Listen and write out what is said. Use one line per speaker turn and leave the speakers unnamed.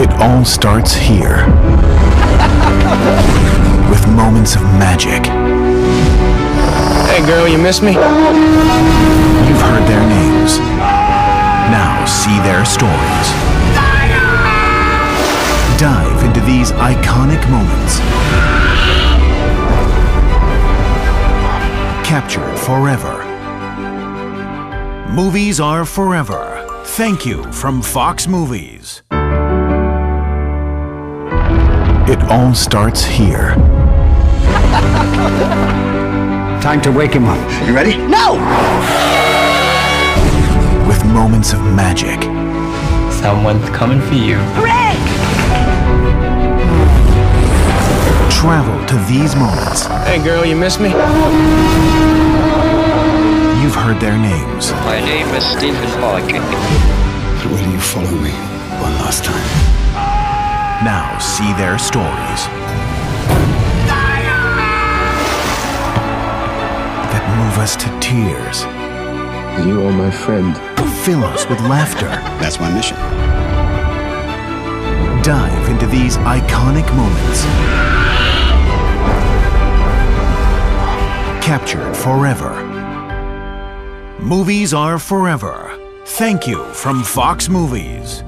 It all starts here. With moments of magic.
Hey girl, you miss me?
You've heard their names. Now see their stories. Dive into these iconic moments. Captured forever. Movies are forever. Thank you from Fox Movies. It all starts here.
Time to wake him up.
You ready? No!
With moments of magic.
Someone's coming for you.
Travel to these moments.
Hey girl, you miss me?
You've heard their names.
My name is Stephen Hawking.
Will you follow me one last time?
Now see their stories. That move us to tears.
You are my friend.
Fill us with laughter.
That's my mission.
Dive into these iconic moments. Captured forever. Movies are forever. Thank you from Fox Movies.